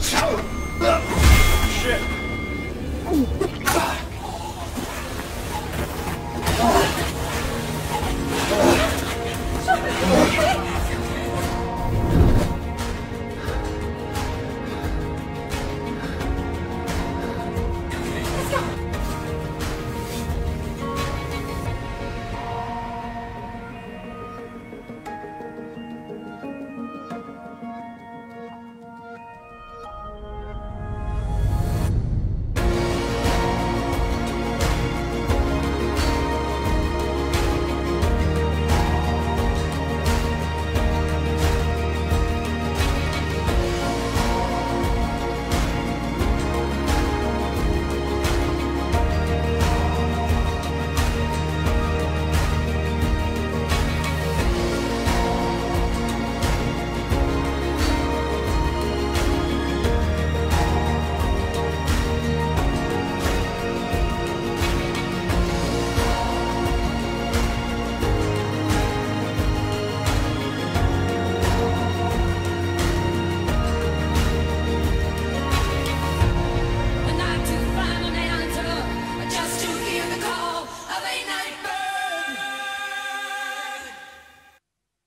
枪！啊！